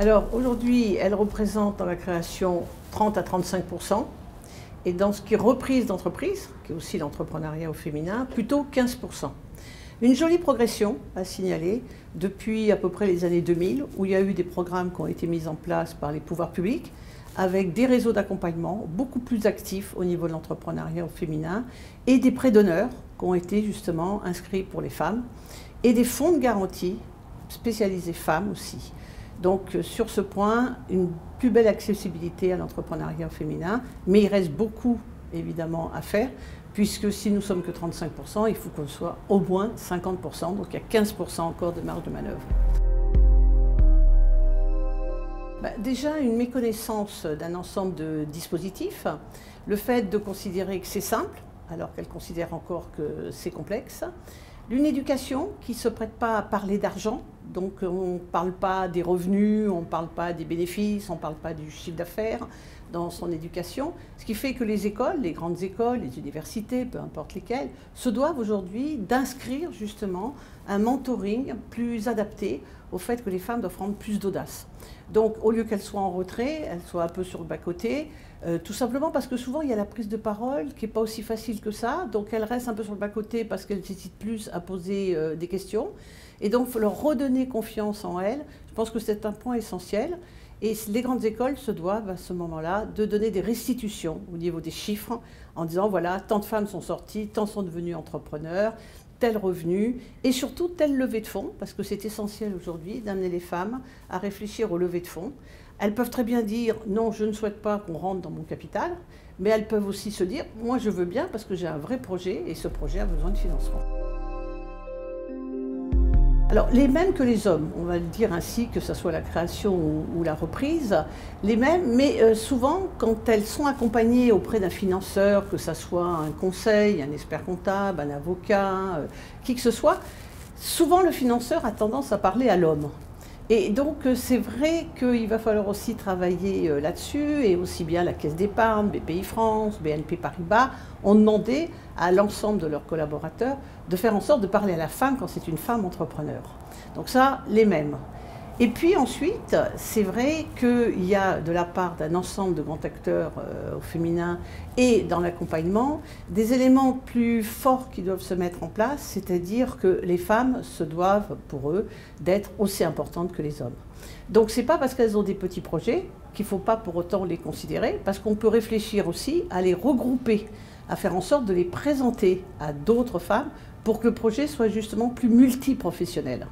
Alors aujourd'hui, elle représente dans la création 30 à 35% et dans ce qui est reprise d'entreprise, qui est aussi l'entrepreneuriat au féminin, plutôt 15% Une jolie progression à signaler depuis à peu près les années 2000, où il y a eu des programmes qui ont été mis en place par les pouvoirs publics, avec des réseaux d'accompagnement beaucoup plus actifs au niveau de l'entrepreneuriat au féminin, et des prêts d'honneur qui ont été justement inscrits pour les femmes, et des fonds de garantie spécialisés femmes aussi. Donc euh, sur ce point, une plus belle accessibilité à l'entrepreneuriat féminin, mais il reste beaucoup évidemment à faire, puisque si nous sommes que 35%, il faut qu'on soit au moins 50%, donc il y a 15% encore de marge de manœuvre. Bah, déjà, une méconnaissance d'un ensemble de dispositifs, le fait de considérer que c'est simple, alors qu'elle considère encore que c'est complexe, une éducation qui ne se prête pas à parler d'argent, donc on ne parle pas des revenus, on ne parle pas des bénéfices, on ne parle pas du chiffre d'affaires dans son éducation, ce qui fait que les écoles, les grandes écoles, les universités, peu importe lesquelles, se doivent aujourd'hui d'inscrire justement un mentoring plus adapté au fait que les femmes doivent prendre plus d'audace. Donc au lieu qu'elles soient en retrait, elles soient un peu sur le bas-côté, euh, tout simplement parce que souvent il y a la prise de parole qui n'est pas aussi facile que ça, donc elles restent un peu sur le bas-côté parce qu'elles hésitent plus à poser euh, des questions. Et donc leur redonner confiance en elles. Je pense que c'est un point essentiel. Et les grandes écoles se doivent à ce moment-là de donner des restitutions au niveau des chiffres en disant voilà, tant de femmes sont sorties, tant sont devenues entrepreneurs, tel revenu et surtout telle levée de fonds, parce que c'est essentiel aujourd'hui d'amener les femmes à réfléchir aux levées de fonds. Elles peuvent très bien dire non, je ne souhaite pas qu'on rentre dans mon capital, mais elles peuvent aussi se dire moi je veux bien parce que j'ai un vrai projet et ce projet a besoin de financement. Alors, les mêmes que les hommes, on va le dire ainsi, que ce soit la création ou, la reprise, les mêmes, mais euh, souvent, quand elles sont accompagnées auprès d'un financeur, que ce soit un conseil, un expert comptable, un avocat, euh, qui que ce soit, souvent le financeur a tendance à parler à l'homme. Et donc euh, c'est vrai qu'il va falloir aussi travailler euh, là-dessus, et aussi bien la Caisse d'épargne, BPI France, BNP Paribas, ont demandé à l'ensemble de leurs collaborateurs de faire en sorte de parler à la femme quand c'est une femme entrepreneur. Donc ça, les mêmes. Et puis ensuite, c'est vrai qu'il y a de la part d'un ensemble de grands acteurs euh, au féminin et dans l'accompagnement des éléments plus forts qui doivent se mettre en place, c'est-à-dire que les femmes se doivent, pour eux, d'être aussi importantes que les hommes. Donc ce n'est pas parce qu'elles ont des petits projets qu'il ne faut pas pour autant les considérer, parce qu'on peut réfléchir aussi à les regrouper, à faire en sorte de les présenter à d'autres femmes pour que le projet soit justement plus multiprofessionnel.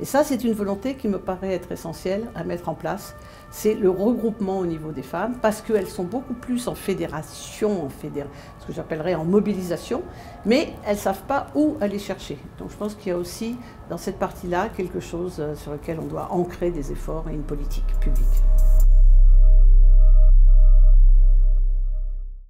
Et ça, c'est une volonté qui me paraît être essentielle à mettre en place. C'est le regroupement au niveau des femmes, parce qu'elles sont beaucoup plus en fédération, en ce que j'appellerais en mobilisation, mais elles ne savent pas où aller chercher. Donc je pense qu'il y a aussi dans cette partie-là quelque chose euh, sur lequel on doit ancrer des efforts et une politique publique.